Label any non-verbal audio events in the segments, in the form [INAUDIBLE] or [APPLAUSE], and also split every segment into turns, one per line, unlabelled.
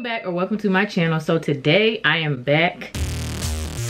welcome back or welcome to my channel. So today i am back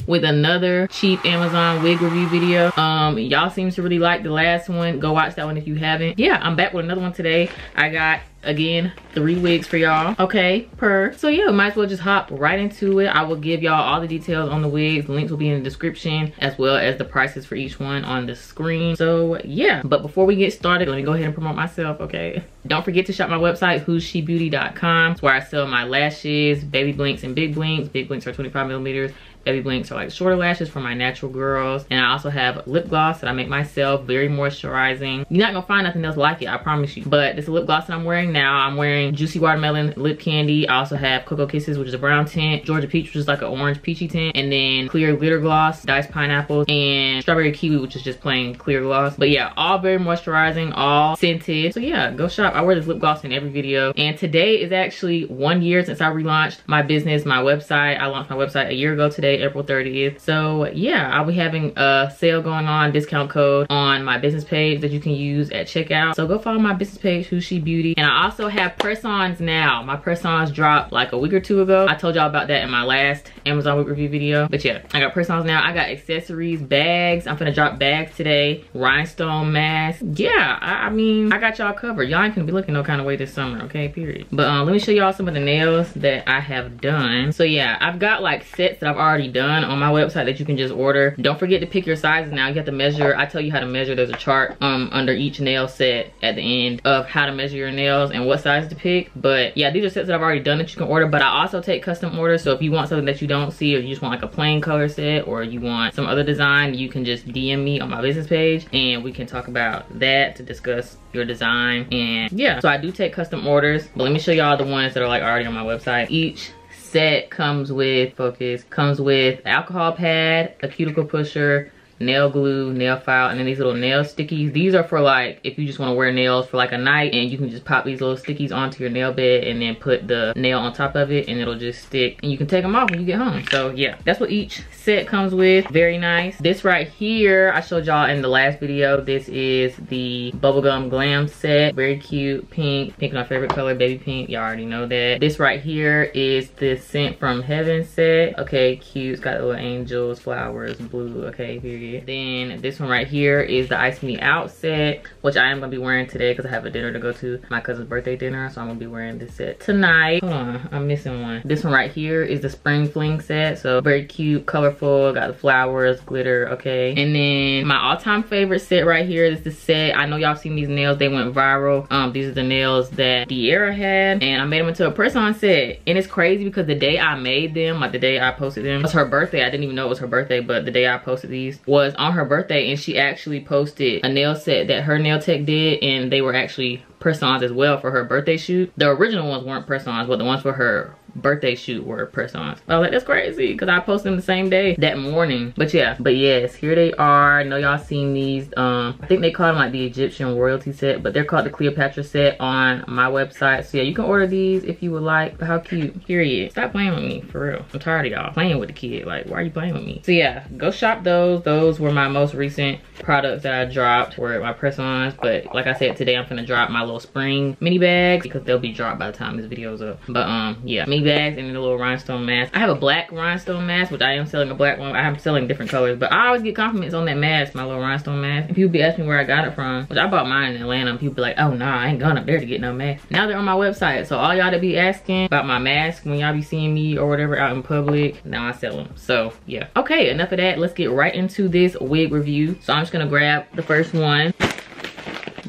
with another cheap amazon wig review video. Um y'all seem to really like the last one. Go watch that one if you haven't. Yeah i'm back with another one today. I got again three wigs for y'all. Okay per. So yeah might as well just hop right into it. I will give y'all all the details on the wigs. Links will be in the description as well as the prices for each one on the screen. So yeah but before we get started let me go ahead and promote myself okay [LAUGHS] don't forget to shop my website whosshebeauty.com it's where i sell my lashes baby blinks and big blinks big blinks are 25 millimeters Baby Blinks are like shorter lashes for my natural girls. And I also have lip gloss that I make myself, very moisturizing. You're not gonna find nothing else like it, I promise you. But this lip gloss that I'm wearing now, I'm wearing Juicy Watermelon Lip Candy. I also have Cocoa Kisses, which is a brown tint, Georgia Peach, which is like an orange peachy tint, and then Clear Glitter Gloss, Diced Pineapple, and Strawberry Kiwi, which is just plain clear gloss. But yeah, all very moisturizing, all scented. So yeah, go shop. I wear this lip gloss in every video. And today is actually one year since I relaunched my business, my website. I launched my website a year ago today April 30th. So yeah, I'll be having a sale going on, discount code on my business page that you can use at checkout. So go follow my business page, Who's She Beauty. And I also have press-ons now. My press-ons dropped like a week or two ago. I told y'all about that in my last Amazon wig review video. But yeah, I got press-ons now. I got accessories, bags. I'm gonna drop bags today. Rhinestone mask. Yeah, I, I mean, I got y'all covered. Y'all ain't gonna be looking no kind of way this summer, okay, period. But um, let me show y'all some of the nails that I have done. So yeah, I've got like sets that I've already done on my website that you can just order. Don't forget to pick your sizes now. You have to measure. I tell you how to measure. There's a chart um under each nail set at the end of how to measure your nails and what size to pick. But yeah, these are sets that I've already done that you can order. But I also take custom orders. So if you want something that you don't see or you just want like a plain color set or you want some other design, you can just DM me on my business page and we can talk about that to discuss your design. And yeah, so I do take custom orders. But let me show y'all the ones that are like already on my website. Each set comes with, focus, comes with alcohol pad, a cuticle pusher, nail glue, nail file, and then these little nail stickies. These are for like, if you just wanna wear nails for like a night and you can just pop these little stickies onto your nail bed and then put the nail on top of it and it'll just stick and you can take them off when you get home. So yeah, that's what each set comes with. Very nice. This right here, I showed y'all in the last video. This is the Bubblegum Glam set. Very cute, pink. Pink my favorite color, baby pink. Y'all already know that. This right here is the Scent from Heaven set. Okay, cute. It's got little angels, flowers, blue. Okay, period then this one right here is the Ice Me Out set, which I am to be wearing today because I have a dinner to go to, my cousin's birthday dinner. So I'm to be wearing this set tonight. Hold on, I'm missing one. This one right here is the Spring Fling set. So very cute, colorful, got the flowers, glitter, okay. And then my all-time favorite set right here is the set. I know y'all seen these nails, they went viral. Um, These are the nails that Diera had and I made them into a press-on set. And it's crazy because the day I made them, like the day I posted them, it was her birthday. I didn't even know it was her birthday, but the day I posted these was was on her birthday and she actually posted a nail set that her nail tech did and they were actually press-ons as well for her birthday shoot. The original ones weren't press-ons, but the ones for her birthday shoot were press-ons. I was like, that's crazy because I posted them the same day that morning. But yeah, but yes, here they are. I know y'all seen these. Um, I think they call them like the Egyptian royalty set, but they're called the Cleopatra set on my website. So yeah, you can order these if you would like. How cute. Period. Stop playing with me, for real. I'm tired of y'all playing with the kid. Like, why are you playing with me? So yeah, go shop those. Those were my most recent products that I dropped were my press-ons. But like I said, today I'm gonna drop my little spring mini bags because they'll be dropped by the time this video's up. But um, yeah, mini bags and a little rhinestone mask. I have a black rhinestone mask, which I am selling a black one. I am selling different colors, but I always get compliments on that mask, my little rhinestone mask. And people be asking where I got it from, which I bought mine in Atlanta. People be like, oh nah, I ain't going up there to get no mask. Now they're on my website. So all y'all to be asking about my mask when y'all be seeing me or whatever out in public, now I sell them. So yeah. Okay, enough of that. Let's get right into this wig review. So I'm just gonna grab the first one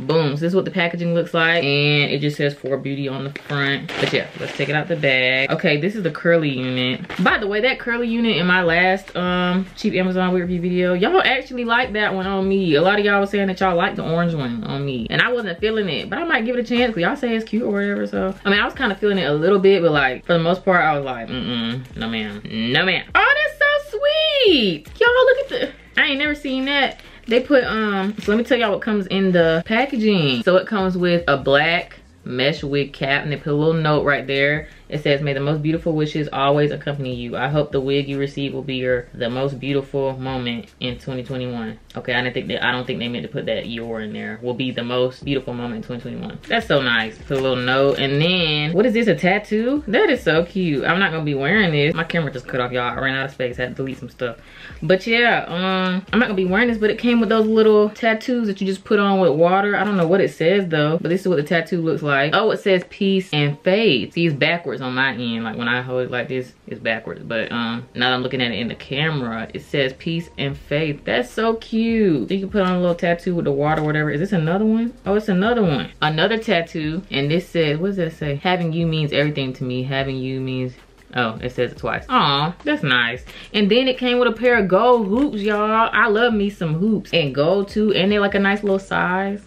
boom. So this is what the packaging looks like. And it just says for beauty on the front. But yeah let's take it out the bag. Okay this is the curly unit. By the way that curly unit in my last um cheap amazon wig review video y'all actually like that one on me. A lot of y'all was saying that y'all like the orange one on me. And i wasn't feeling it but i might give it a chance because y'all say it's cute or whatever. So i mean i was kind of feeling it a little bit but like for the most part i was like mm-mm no ma'am. No ma'am. Oh that's so sweet. Y'all look at the i ain't never seen that they put um so let me tell y'all what comes in the packaging. So it comes with a black mesh wig cap and they put a little note right there It says, may the most beautiful wishes always accompany you. I hope the wig you receive will be your the most beautiful moment in 2021. Okay, I didn't think that I don't think they meant to put that your in there. Will be the most beautiful moment in 2021. That's so nice. Put a little note. And then what is this? A tattoo? That is so cute. I'm not gonna be wearing this. My camera just cut off, y'all. I ran out of space. Had to delete some stuff. But yeah, um, I'm not gonna be wearing this, but it came with those little tattoos that you just put on with water. I don't know what it says though, but this is what the tattoo looks like. Oh, it says peace and faith. See, it's backwards on my end. Like when I hold it like this, it's backwards. But um, now that I'm looking at it in the camera, it says peace and faith. That's so cute. So you can put on a little tattoo with the water, whatever. Is this another one? Oh, it's another one. Another tattoo. And this says, what does that say? Having you means everything to me. Having you means Oh, it says it twice. Aw, that's nice. And then it came with a pair of gold hoops, y'all. I love me some hoops. And gold too. And they're like a nice little size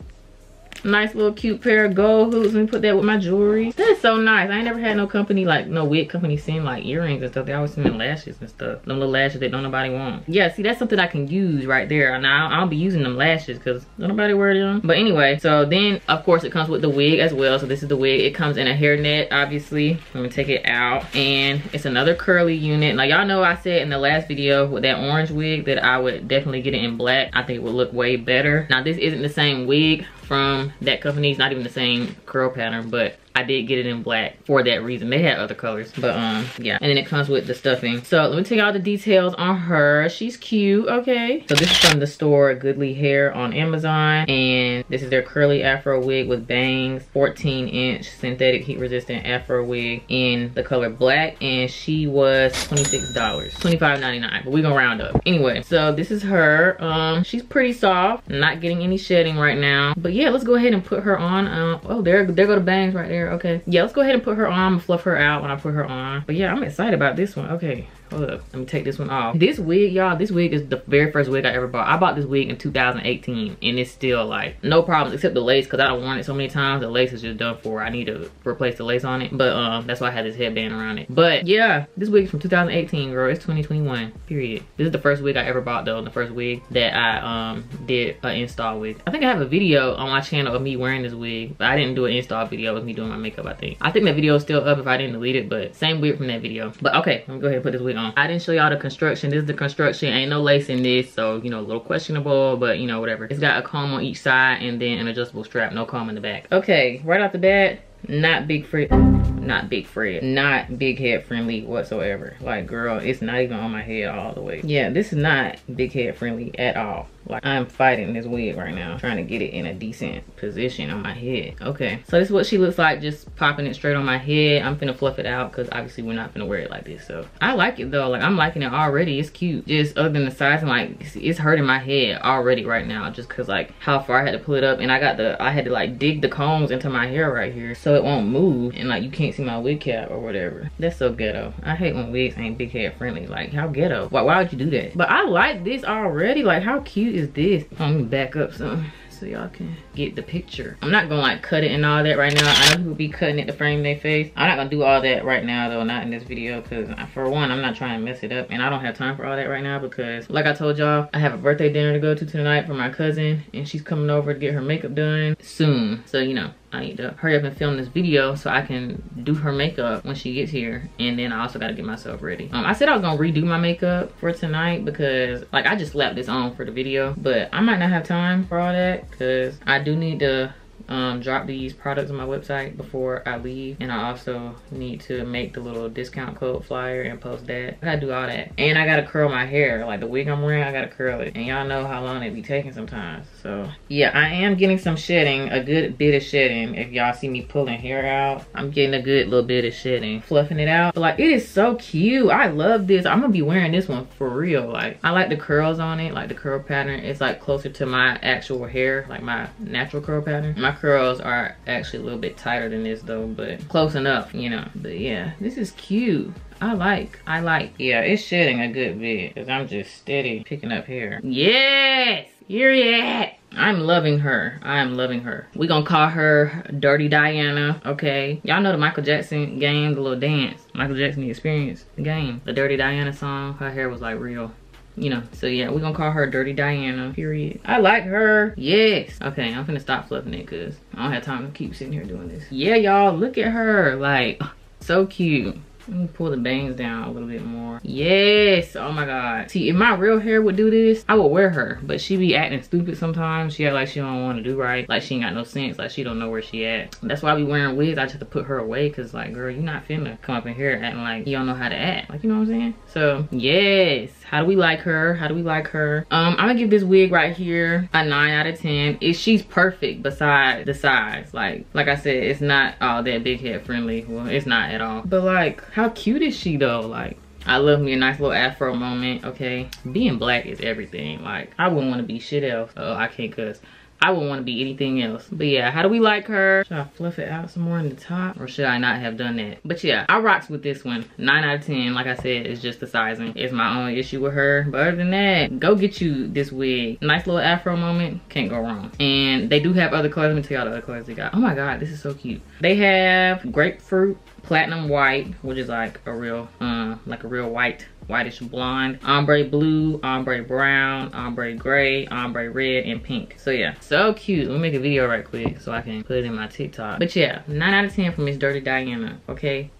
nice little cute pair of gold hoops. Let me put that with my jewelry. That's so nice. I ain't never had no company, like no wig company send like earrings and stuff. They always send lashes and stuff. Them little lashes that don't nobody want. Yeah, see, that's something I can use right there. Now, I'll be using them lashes because nobody wear them. But anyway, so then, of course, it comes with the wig as well. So this is the wig. It comes in a hairnet, obviously. I'm gonna take it out. And it's another curly unit. Now, y'all know I said in the last video with that orange wig that I would definitely get it in black. I think it would look way better. Now, this isn't the same wig from that company. It's not even the same curl pattern, but I did get it in black for that reason. They had other colors, but um, yeah. And then it comes with the stuffing. So let me tell you all the details on her. She's cute, okay. So this is from the store Goodly Hair on Amazon. And this is their curly afro wig with bangs. 14 inch synthetic heat resistant afro wig in the color black. And she was $26, $25.99, but we gonna round up. Anyway, so this is her. Um, She's pretty soft, not getting any shedding right now. But yeah, let's go ahead and put her on. Um, oh, there, there go the bangs right there okay. Yeah let's go ahead and put her on. Fluff her out when i put her on. But yeah i'm excited about this one. Okay hold up. Let me take this one off. This wig y'all this wig is the very first wig i ever bought. I bought this wig in 2018 and it's still like no problems except the lace because i don't want it so many times the lace is just done for. I need to replace the lace on it. But um that's why i had this headband around it. But yeah this wig is from 2018 girl it's 2021 period. This is the first wig i ever bought though the first wig that i um did an install with. I think i have a video on my channel of me wearing this wig but i didn't do an install video with me doing my makeup i think. I think that video is still up if i didn't delete it but same wig from that video. But okay let me go ahead and put this wig on I didn't show y'all the construction. This is the construction. Ain't no lace in this. So, you know, a little questionable, but you know, whatever. It's got a comb on each side and then an adjustable strap. No comb in the back. Okay, right off the bat, not big Fred. Not big Fred. Not big head friendly whatsoever. Like, girl, it's not even on my head all the way. Yeah, this is not big head friendly at all. Like I'm fighting this wig right now, trying to get it in a decent position on my head. Okay, so this is what she looks like, just popping it straight on my head. I'm finna fluff it out because obviously we're not gonna wear it like this. So I like it though, like I'm liking it already. It's cute. Just other than the size, I'm like, it's hurting my head already right now just cause like how far I had to pull it up and I got the, I had to like dig the combs into my hair right here so it won't move and like you can't see my wig cap or whatever. That's so ghetto. I hate when wigs ain't big head friendly. Like how ghetto. Why, why would you do that? But I like this already. Like how cute is this? Let me back up some so y'all can get the picture. I'm not gonna like cut it and all that right now. I know people be cutting it to frame their face. I'm not gonna do all that right now though, not in this video because for one, I'm not trying to mess it up and I don't have time for all that right now because like I told y'all, I have a birthday dinner to go to tonight for my cousin and she's coming over to get her makeup done soon. So, you know, I need to hurry up and film this video so I can do her makeup when she gets here. And then I also got to get myself ready. Um, I said I was to redo my makeup for tonight because like I just slapped this on for the video. But I might not have time for all that because I do need to um, drop these products on my website before I leave. And I also need to make the little discount code flyer and post that. I gotta do all that. And I gotta curl my hair. Like the wig I'm wearing, I gotta curl it. And y'all know how long it be taking sometimes. So yeah, I am getting some shedding, a good bit of shedding. If y'all see me pulling hair out, I'm getting a good little bit of shedding. Fluffing it out. But like it is so cute. I love this. I'm gonna be wearing this one for real. Like I like the curls on it, like the curl pattern. It's like closer to my actual hair, like my natural curl pattern. My curls are actually a little bit tighter than this though, but close enough, you know. But yeah, this is cute. I like, I like. Yeah, it's shedding a good bit because I'm just steady picking up hair. Yes, here at. I'm loving her. I'm loving her. We gonna call her Dirty Diana, okay? Y'all know the Michael Jackson game, the little dance. Michael Jackson, the experience, game. The Dirty Diana song, her hair was like real you know so yeah we're gonna call her dirty diana period i like her yes okay i'm gonna stop fluffing it because i don't have time to keep sitting here doing this yeah y'all look at her like So cute. Let me pull the bangs down a little bit more. Yes. Oh my God. See, if my real hair would do this, I would wear her. But she be acting stupid sometimes. She act like she don't want to do right. Like she ain't got no sense. Like she don't know where she at. That's why I be wearing wigs. I just to put her away. Cause like, girl, you not finna come up in here acting like you don't know how to act. Like, you know what I'm saying? So, yes. How do we like her? How do we like her? Um, I'm gonna give this wig right here a 9 out of 10. Is she's perfect besides the size. Like, like I said, it's not all that big head friendly. Well, it's not at all. But like, how cute is she though? Like, I love me a nice little afro moment, okay? Being black is everything. Like, I wouldn't want to be shit else. Oh, I can't cuss. I wouldn't want to be anything else. But yeah, how do we like her? Should I fluff it out some more in the top? Or should I not have done that? But yeah, I rocks with this one. 9 out of 10, like I said, it's just the sizing. It's my only issue with her. But other than that, go get you this wig. Nice little afro moment. Can't go wrong. And they do have other colors. Let me tell y'all the other colors they got. Oh my God, this is so cute. They have grapefruit, platinum white, which is like a real, uh, like a real white whitish blonde, ombre blue, ombre brown, ombre gray, ombre red, and pink. So yeah, so cute. Let me make a video right quick so I can put it in my TikTok. But yeah, 9 out of 10 for Miss Dirty Diana, okay?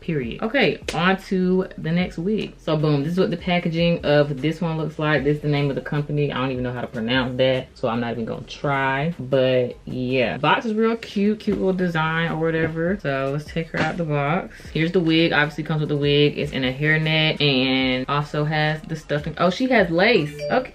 Period. Okay on to the next wig so boom this is what the packaging of this one looks like. This is the name of the company. I don't even know how to pronounce that so i'm not even gonna try. But yeah. Box is real cute cute little design or whatever. So let's take her out the box. Here's the wig. Obviously comes with the wig. It's in a hairnet and also has the stuffing. Oh she has lace. Okay.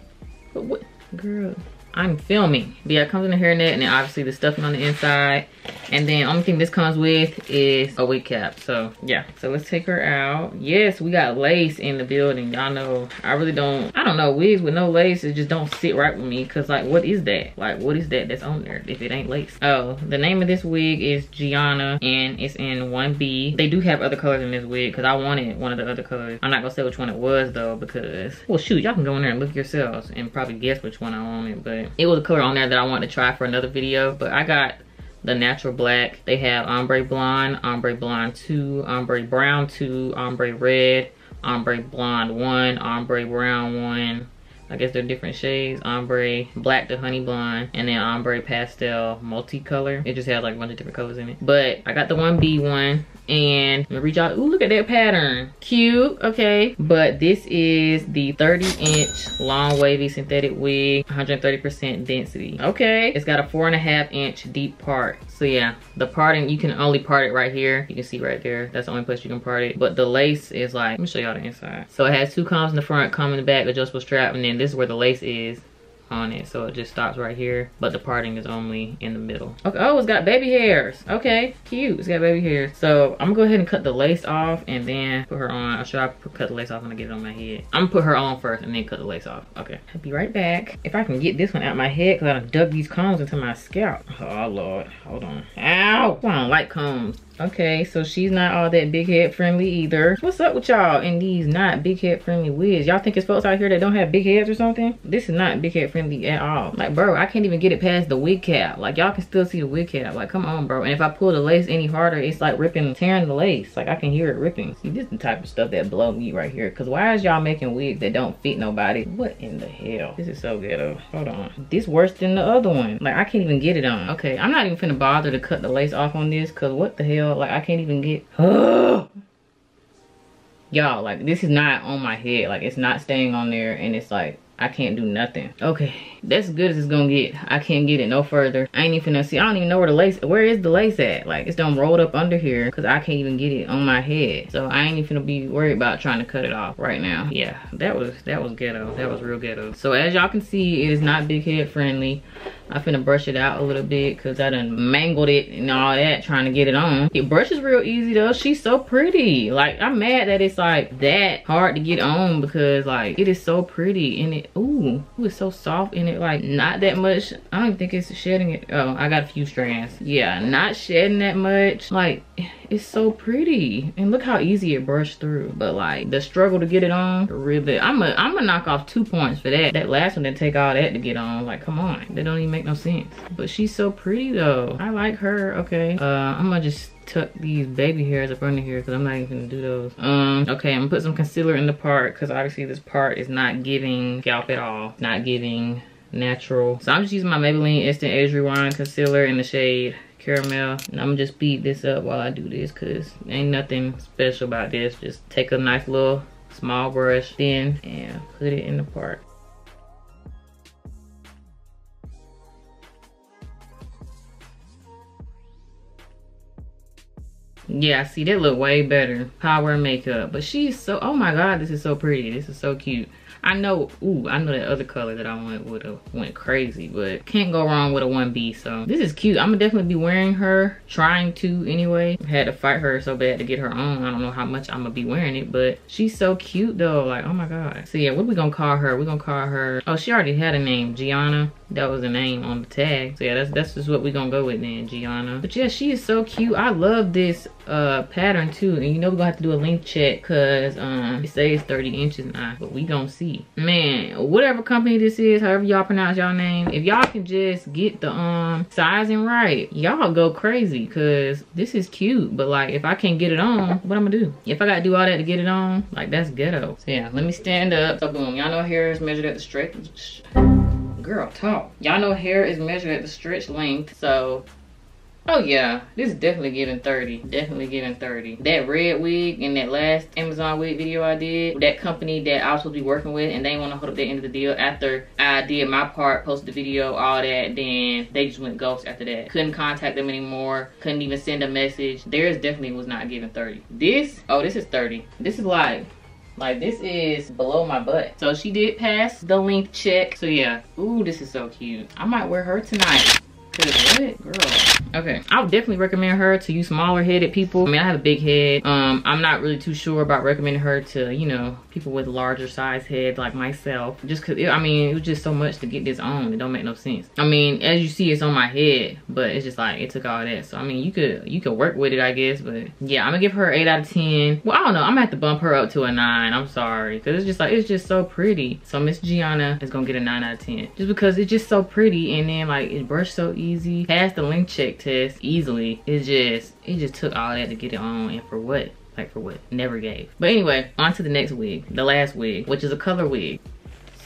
But what? Girl I'm filming. But yeah, it comes in a hairnet and then obviously the stuffing on the inside. And then only thing this comes with is a wig cap. So yeah, so let's take her out. Yes, we got lace in the building. Y'all know, I really don't, I don't know, wigs with no lace, it just don't sit right with me. Cause like, what is that? Like, what is that that's on there if it ain't lace? Oh, the name of this wig is Gianna and it's in 1B. They do have other colors in this wig cause I wanted one of the other colors. I'm not gonna say which one it was though because, well shoot, y'all can go in there and look yourselves and probably guess which one I wanted. But it was a color on there that I wanted to try for another video. But I got the natural black. They have ombre blonde, ombre blonde 2, ombre brown 2, ombre red, ombre blonde 1, ombre brown 1. I guess they're different shades. Ombre black to honey blonde and then ombre pastel multicolor. It just has like a bunch of different colors in it. But I got the 1B one and reach out. Ooh, look at that pattern. Cute, okay. But this is the 30 inch long wavy synthetic wig, 130% density. Okay, it's got a four and a half inch deep part. So yeah, the parting, you can only part it right here. You can see right there. That's the only place you can part it. But the lace is like, let me show y'all the inside. So it has two combs in the front, comb in the back, adjustable strap, and then this is where the lace is on it so it just stops right here but the parting is only in the middle. Okay oh it's got baby hairs. Okay cute it's got baby hairs. So i'm gonna go ahead and cut the lace off and then put her on. Or should i cut the lace off when i get it on my head? I'm gonna put her on first and then cut the lace off. Okay. I'll be right back. If i can get this one out my head because i dug these combs into my scalp. Oh lord. Hold on. Ow! I don't like combs Okay, so she's not all that big head friendly either. What's up with y'all in these not big head friendly wigs? Y'all think it's folks out here that don't have big heads or something? This is not big head friendly at all. Like, bro, I can't even get it past the wig cap. Like, y'all can still see the wig cap. Like, come on, bro. And if I pull the lace any harder, it's like ripping, tearing the lace. Like, I can hear it ripping. See, this is the type of stuff that blow me right here. Because why is y'all making wigs that don't fit nobody? What in the hell? This is so ghetto. Hold on. This worse than the other one. Like, I can't even get it on. Okay, I'm not even finna bother to cut the lace off on this. Because what the hell? Like, I can't even get... [GASPS] Y'all, like, this is not on my head. Like, it's not staying on there. And it's like, I can't do nothing. Okay, that's good as it's gonna get. I can't get it no further. I ain't even gonna see. I don't even know where the lace, where is the lace at? Like it's done rolled up under here because I can't even get it on my head. So I ain't even gonna be worried about trying to cut it off right now. Yeah, that was, that was ghetto. That was real ghetto. So as y'all can see, it is not big head friendly. I'm finna brush it out a little bit because I done mangled it and all that trying to get it on. It brushes real easy though. She's so pretty. Like I'm mad that it's like that hard to get on because like it is so pretty and it, ooh, it's so soft and it like not that much. I don't think it's shedding it. Oh, I got a few strands. Yeah, not shedding that much. Like it's so pretty and look how easy it brushed through but like the struggle to get it on really i'm gonna i'm gonna knock off two points for that that last one didn't take all that to get on like come on that don't even make no sense but she's so pretty though i like her okay uh i'm gonna just tuck these baby hairs up under here because I'm not even gonna do those. Um, okay, I'm gonna put some concealer in the part because obviously this part is not giving scalp at all. Not giving natural. So I'm just using my Maybelline Instant Age Rewind Concealer in the shade caramel. And I'm gonna just speed this up while I do this because ain't nothing special about this. Just take a nice little small brush then and put it in the part. Yeah, see, that look way better. Power makeup. But she's so, oh my God, this is so pretty. This is so cute. I know, ooh, I know that other color that I went would uh, have went crazy, but can't go wrong with a 1B. So this is cute. I'm gonna definitely be wearing her, trying to anyway. Had to fight her so bad to get her on. I don't know how much I'm gonna be wearing it, but she's so cute though. Like, oh my God. So yeah, what we gonna call her? We're gonna call her, oh, she already had a name, Gianna that was the name on the tag. So yeah that's that's just what we're gonna go with then gianna. But yeah she is so cute. I love this uh pattern too. And you know we're gonna have to do a length check because um it says 30 inches now but we gonna see. Man whatever company this is however y'all pronounce y'all name if y'all can just get the um sizing right y'all go crazy because this is cute. But like if i can't get it on what i'm gonna do? If i gotta do all that to get it on like that's ghetto. So yeah let me stand up. So boom y'all know hair is measured at the stretch girl talk. Y'all know hair is measured at the stretch length so oh yeah this is definitely getting 30 definitely getting 30 that red wig in that last amazon wig video i did that company that i was supposed to be working with and they want to hold up the end of the deal. After i did my part posted the video all that then they just went ghost after that. Couldn't contact them anymore. Couldn't even send a message. Theirs definitely was not giving 30 this oh this is 30 this is like like this is below my butt. So she did pass the length check. So yeah. Ooh, this is so cute. I might wear her tonight. Cause what, girl? Okay, I would definitely recommend her to you smaller headed people. I mean, I have a big head. Um, I'm not really too sure about recommending her to, you know, people with larger size heads like myself. Just cause, it, I mean, it was just so much to get this on. It don't make no sense. I mean, as you see, it's on my head, but it's just like, it took all that. So, I mean, you could, you could work with it, I guess, but yeah, I'm gonna give her 8 out of 10. Well, I don't know. I'm gonna have to bump her up to a 9. I'm sorry. Cause it's just like, it's just so pretty. So Miss Gianna is gonna get a 9 out of 10. Just because it's just so pretty and then like, it brushed so easy. Passed the length check test easily. It just, it just took all that to get it on and for what? Like for what? Never gave. But anyway, on to the next wig. The last wig, which is a color wig.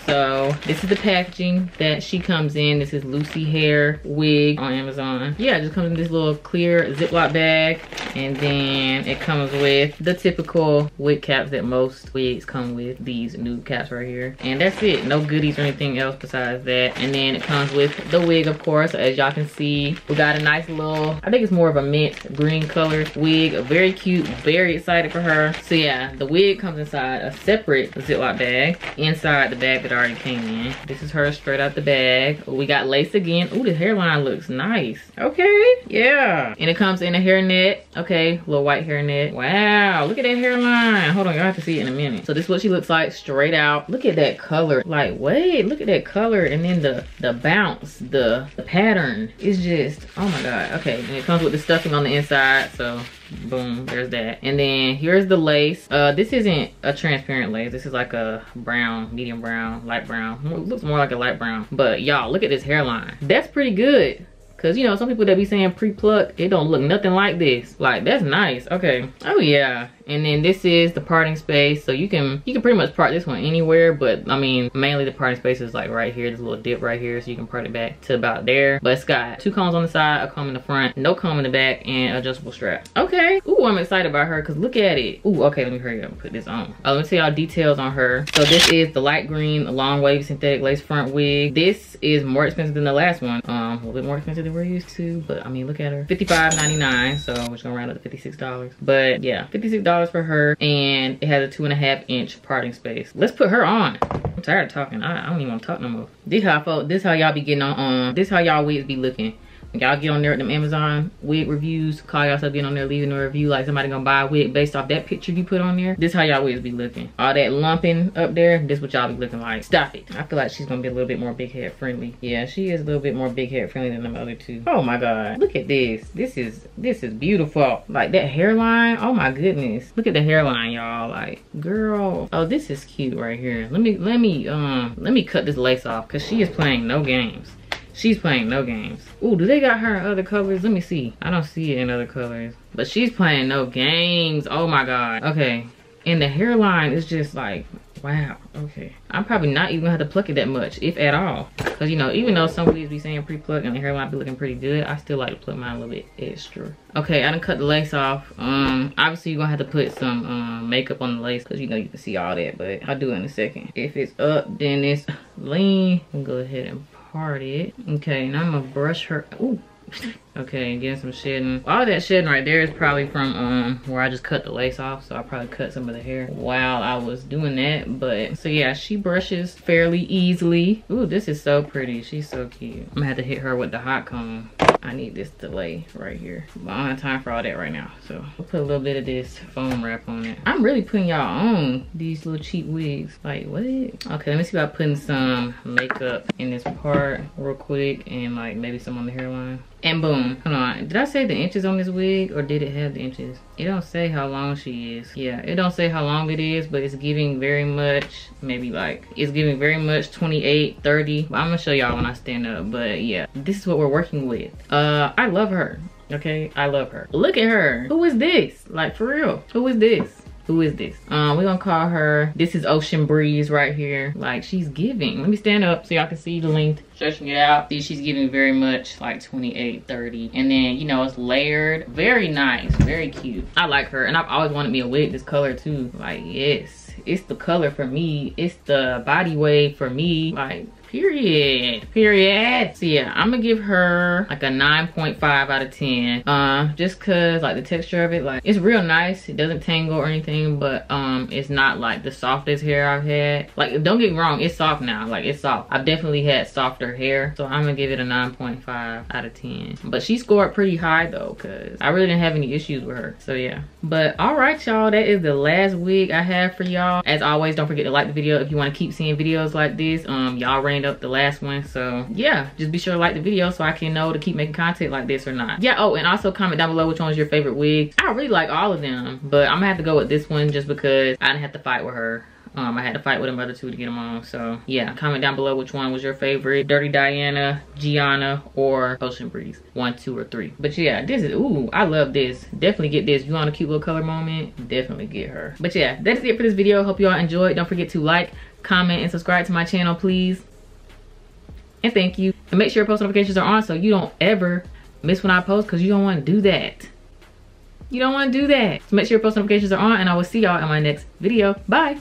So this is the packaging that she comes in. This is Lucy Hair wig on Amazon. Yeah, it just comes in this little clear Ziploc bag. And then it comes with the typical wig caps that most wigs come with. These nude caps right here. And that's it. No goodies or anything else besides that. And then it comes with the wig, of course. As y'all can see, we got a nice little, I think it's more of a mint green color wig. Very cute. Very excited for her. So yeah, the wig comes inside a separate Ziploc bag. Inside the bag that I already came in. This is her straight out the bag. We got lace again. Ooh, the hairline looks nice. Okay, yeah. And it comes in a hairnet. Okay, little white hairnet. Wow, look at that hairline. Hold on, y'all have to see it in a minute. So this is what she looks like straight out. Look at that color. Like, wait, look at that color. And then the, the bounce, the, the pattern. It's just, oh my God. Okay, and it comes with the stuffing on the inside. So boom there's that. And then here's the lace. Uh this isn't a transparent lace. This is like a brown medium brown light brown. It looks more like a light brown. But y'all look at this hairline. That's pretty good. Cause you know, some people that be saying pre-plucked, it don't look nothing like this. Like, that's nice. Okay. Oh yeah and then this is the parting space. So you can you can pretty much part this one anywhere but i mean mainly the parting space is like right here this little dip right here. So you can part it back to about there. But it's got two combs on the side a comb in the front no comb in the back and adjustable strap. Okay. Ooh, i'm excited about her because look at it. Ooh, okay let me hurry up and put this on. Uh, let me tell y'all details on her. So this is the light green long wave synthetic lace front wig. This is more expensive than the last one. Um a little bit more expensive than we're used to but i mean look at her. 55.99 so we're just gonna round up to 56 dollars. But yeah 56 dollars for her and it has a two and a half inch parting space. Let's put her on. I'm tired of talking. I, I don't even want to talk no more. This how I felt. this how y'all be getting on um this how y'all wigs be looking y'all get on there at them Amazon wig reviews, call yourself getting on there leaving a review like somebody gonna buy a wig based off that picture you put on there. This how y'all wigs be looking. All that lumping up there, this what y'all be looking like. Stop it. I feel like she's gonna be a little bit more big head friendly. Yeah, she is a little bit more big head friendly than the other two. Oh my god. Look at this. This is this is beautiful. Like that hairline. Oh my goodness. Look at the hairline, y'all. Like, girl. Oh, this is cute right here. Let me let me um let me cut this lace off because she is playing no games. She's playing no games. Ooh, do they got her in other colors? Let me see. I don't see it in other colors. But she's playing no games. Oh my God. Okay. And the hairline is just like, Wow, okay. I'm probably not even gonna have to pluck it that much, if at all. Cause you know, even though some wigs be saying pre-pluck and the hairline be looking pretty good, I still like to pluck mine a little bit extra. Okay, I done cut the lace off. Um, obviously you're gonna have to put some um, makeup on the lace cause you know you can see all that, but I'll do it in a second. If it's up, then it's [LAUGHS] lean. I'm go ahead and part it. Okay, now I'm gonna brush her, ooh. [LAUGHS] Okay, getting some shedding. All that shedding right there is probably from um where I just cut the lace off. So I probably cut some of the hair while I was doing that. But so yeah, she brushes fairly easily. Ooh, this is so pretty. She's so cute. I'm gonna have to hit her with the hot comb. I need this delay right here. But I don't have time for all that right now. So I'll put a little bit of this foam wrap on it. I'm really putting y'all on these little cheap wigs. Like what? Okay, let me see about putting some makeup in this part real quick and like maybe some on the hairline. And boom, hold on. Did I say the inches on this wig or did it have the inches? It don't say how long she is. Yeah, it don't say how long it is, but it's giving very much, maybe like, it's giving very much 28, 30. But I'm gonna show y'all when I stand up, but yeah, this is what we're working with. Uh, I love her, okay? I love her. Look at her. Who is this? Like, for real, who is this? Who is this? Um we're gonna call her this is ocean breeze right here. Like she's giving. Let me stand up so y'all can see the length. Stretching it out. See she's giving very much like 28 30 and then you know it's layered. Very nice. Very cute. I like her. And i've always wanted me a wig this color too. Like yes. It's the color for me. It's the body wave for me. Like period. Period. So yeah i'm gonna give her like a 9.5 out of 10 uh just because like the texture of it like it's real nice. It doesn't tangle or anything but um it's not like the softest hair i've had. Like don't get me wrong it's soft now. Like it's soft. I've definitely had softer hair so i'm gonna give it a 9.5 out of 10 but she scored pretty high though because i really didn't have any issues with her. So yeah. But all right y'all that is the last wig i have for y'all. As always don't forget to like the video if you want to keep seeing videos like this. Um y'all ran up the last one so yeah just be sure to like the video so i can know to keep making content like this or not yeah oh and also comment down below which one was your favorite wig i really like all of them but i'm gonna have to go with this one just because i didn't have to fight with her um, I had to fight with them other two to get them on. So yeah, comment down below which one was your favorite. Dirty Diana, Gianna, or Ocean Breeze. One, two, or three. But yeah, this is, ooh, I love this. Definitely get this. You want a cute little color moment, definitely get her. But yeah, that's it for this video. Hope you all enjoyed. Don't forget to like, comment, and subscribe to my channel, please and thank you. And make sure your post notifications are on so you don't ever miss when I post because you don't want to do that. You don't want to do that. So make sure your post notifications are on and I will see y'all in my next video. Bye.